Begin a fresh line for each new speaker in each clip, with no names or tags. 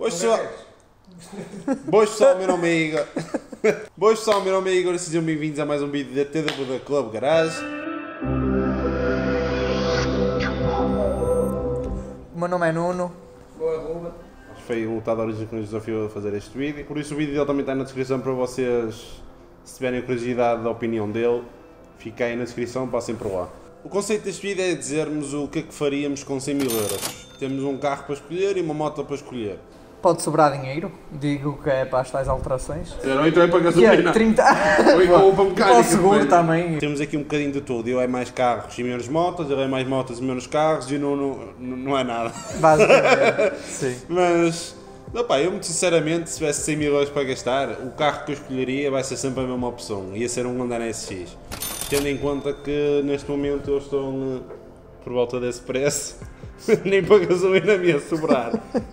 Boas pessoal. Boas pessoal, meu nome é Igor. Boas pessoal, meu nome é Igor e sejam bem-vindos a mais um vídeo da TW da Club Garage.
O meu nome é Nuno.
Boa Ruba.
Foi o Lutado Origem que nos desafiou a fazer este vídeo. Por isso o vídeo dele também está na descrição para vocês, se tiverem curiosidade da opinião dele, fica aí na descrição, passem por lá. O conceito deste vídeo é dizermos o que é que faríamos com 100 mil euros. Temos um carro para escolher e uma moto para escolher.
Pode sobrar dinheiro. Digo que é para as tais alterações.
Ou então é para
Que é 30.
Ou, ou para mecânica.
Para o seguro também.
Temos aqui um bocadinho de tudo. Eu é mais carros e menos motos, ele é mais motos e menos carros e não, não, não é nada.
Basicamente. Sim.
Mas, não, pá, eu muito sinceramente, se tivesse 100 mil euros para gastar, o carro que eu escolheria vai ser sempre a mesma opção. Ia ser um Honda NSX. Tendo em conta que neste momento eu estou eh, por volta desse preço, nem para gasolina me ia sobrar.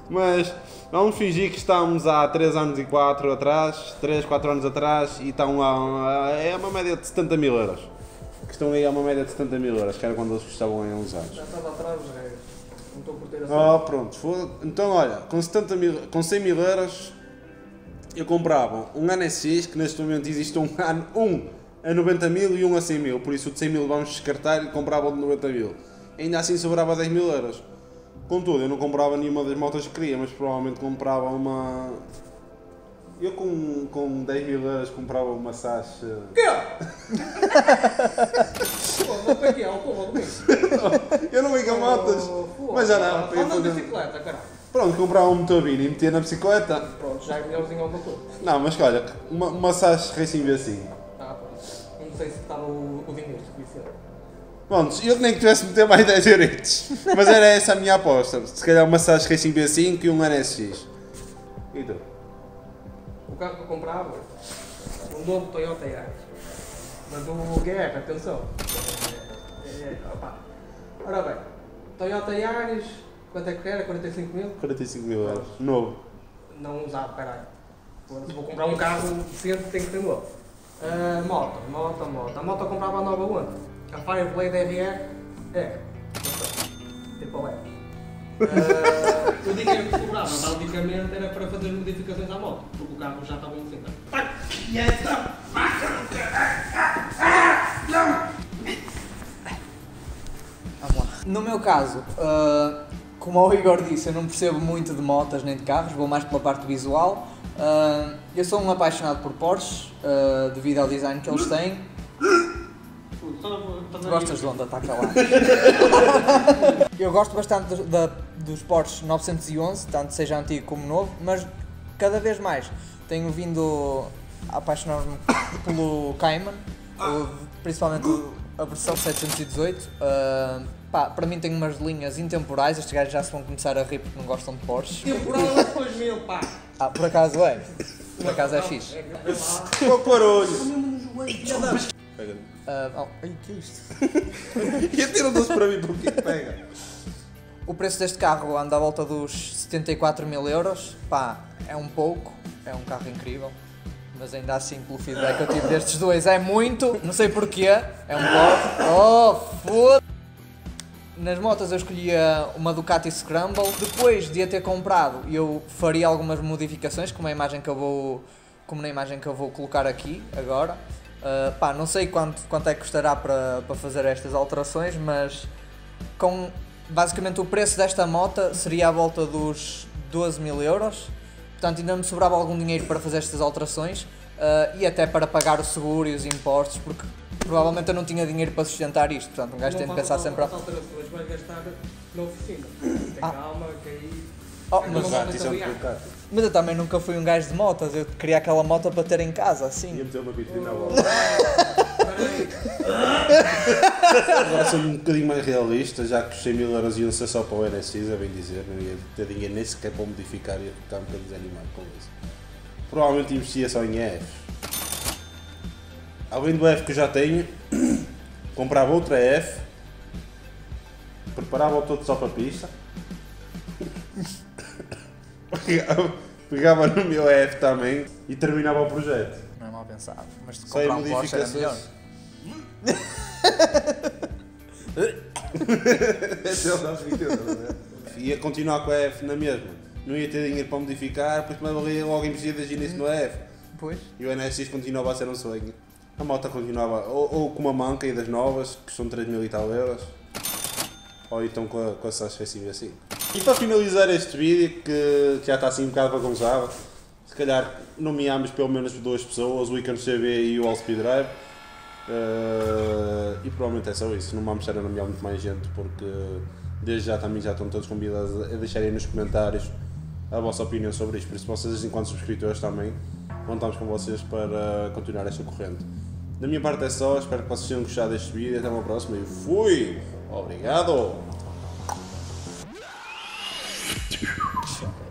Mas vamos fingir que estamos há 3 anos e 4 atrás, 3, 4 anos atrás e estão a, é uma média de 70 mil euros. Que estão aí a uma média de 70 mil euros, que era quando eles custavam há uns anos.
Já estava atrás regras. Não estou por ter a
Oh, pronto. Então, olha, com, 70 mil, com 100 mil euros, eu comprava um NSX, que neste momento existe um, a- um a 90 mil e um a 100 mil. Por isso, o de 100 mil vamos descartar e comprava o de 90 mil. Ainda assim sobrava 10 mil euros. Contudo, eu não comprava nenhuma das motos que queria, mas provavelmente comprava uma... Eu com, com 10 mil euros comprava uma SAS... eh,
Pô, para ao.
Eu não ligo a motos, mas já não. para ir
Anda de
fazer-
bicicleta, caralho.
Pronto, comprava um motorino e metia na bicicleta.
Pronto, já é melhorzinho alguma coisa.
Não, mas olha, uma, uma SAS Racing V5.
Ah, pronto. Não sei se estava o, o dinheiro suficiente.
Pronto, eu nem que tivesse meter mais 10 euros. Mas era essa a minha aposta. Se calhar uma SAS Racing V5 e um NSX. E tu?
O carro que eu comprava, um novo Toyota Yaris. Mas o GR, atenção. É, é, opa. Ora bem, Toyota Yaris, quanto é que era? 45 mil?
45 mil euros. Novo.
Não usava, caralho. Se vou comprar um carro decente, tem que ter novo. Ah, moto, moto, moto. A moto eu comprava a nova onde? A Fireblade RR é. Tipo é. Ah, o dinheiro que sobrava basicamente era para fazer modificações à moto, porque o carro já estava em cima.
Vamos lá. No meu caso, ah, como o Igor disse, eu não percebo muito de motas nem de carros, vou mais pela parte visual. Ah, eu sou um apaixonado por Porsche, ah, devido ao design que eles têm. Tu gostas de onda, está calado. eu gosto bastante dos, da- dos Porsche 911, tanto seja antigo como novo, mas cada vez mais tenho vindo a apaixonar-me pelo Cayman, o- principalmente a versão 718. Ah, pá, para mim tem umas linhas intemporais, estes gajos já se vão começar a rir porque não gostam de Porsche.
Temporal depois mil, pá!
Ah, por acaso é. Por acaso é X.
Ô barulho! Pega.
Ah, oh, ai, que é isto?
E atira doce para mim porque pega.
O preço deste carro anda à volta dos 74 mil euros. Pá, é um pouco, é um carro incrível. Mas ainda assim, pelo feedback que eu tive destes dois, é muito. Não sei porquê, é um pouco. Oh, foda Nas motas eu escolhia uma Ducati Scramble. Depois de a ter comprado, eu faria algumas modificações, como a imagem que eu vou, como na imagem que eu vou colocar aqui agora. Ah, pá, não sei quanto, quanto é que custará para, para fazer estas alterações, mas com basicamente o preço desta moto seria à volta dos 12 mil euros. Portanto, ainda me sobrava algum dinheiro para fazer estas alterações ah, e até para pagar o seguro e os impostos, porque provavelmente eu não tinha dinheiro para sustentar isto. Portanto, um gajo tem de pensar sempre.
As alterações vais gastar na oficina. Tem
Ah.
calma, que aí.
Oh, mas,
é um
mas eu também nunca fui um gajo de motas, eu queria aquela moto para ter em casa, assim.
Ia meter uma volta.
Peraí,
Agora sou um bocadinho mais realista, já que os 100 mil euros iam ser só para o NSX, é bem dizer, não ia ter dinheiro nem sequer para modificar e ia ficar um bocadinho desanimado com isso. Provavelmente investia só em F. Além do F que eu já tenho, comprava outra F, preparava-o todo só para a pista, pegava, pegava no meu F também e terminava o projeto.
Não é mal pensado, mas se comprar um Porsche era melhor.
é é? Ia continuar com a F na mesma. não ia ter dinheiro para modificar, depois também valia logo investidas e nisso no F.
Pois.
E o NSX continuava a ser um sonho. A moto continuava ou, ou com uma manca e das novas, que são 3 mil e tal euros, ou então com a, com a Sasha assim. E para finalizar este vídeo, que já está assim um bocado bagunçado, se calhar nomeámos pelo menos duas pessoas, o Icon CB e o All Speed Drive. Eh, e provavelmente é só isso, não vamos estar a nomear muito mais gente porque desde já também já estão todos convidados a deixarem nos comentários a vossa opinião sobre isto, por isso vocês enquanto subscritores também contamos com vocês para continuar esta corrente. Da minha parte é só, espero que vocês tenham gostado deste vídeo, até uma próxima e fui! Obrigado!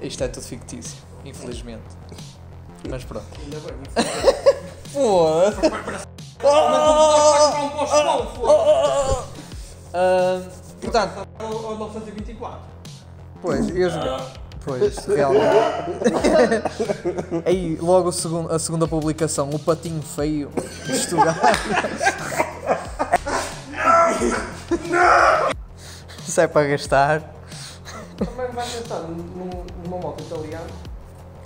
Isto é tudo fictício, infelizmente. Mas pronto.
Ainda bem.
Foda-se.
Não
Ah, Portanto,
Ou 924.
pois, eu joguei. Pois, realmente. Aí, logo segun- a segunda publicação, o patinho feio de Estugar. Isso é para gastar.
Também vai pensar num- numa moto italiana.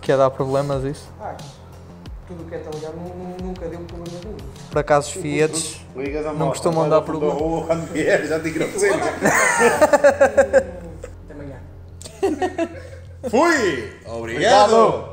Quer dar problemas isso?
Ah, tudo o que é italiano nu- nu- nunca deu problema nenhum.
Por acaso os Fiats
Ligas a
Não
moto,
costumam
vai
dar
ao fundo da
problema.
rua, Quando vier, já te engracei.
Até amanhã.
Fui! Obrigado.
Obrigado.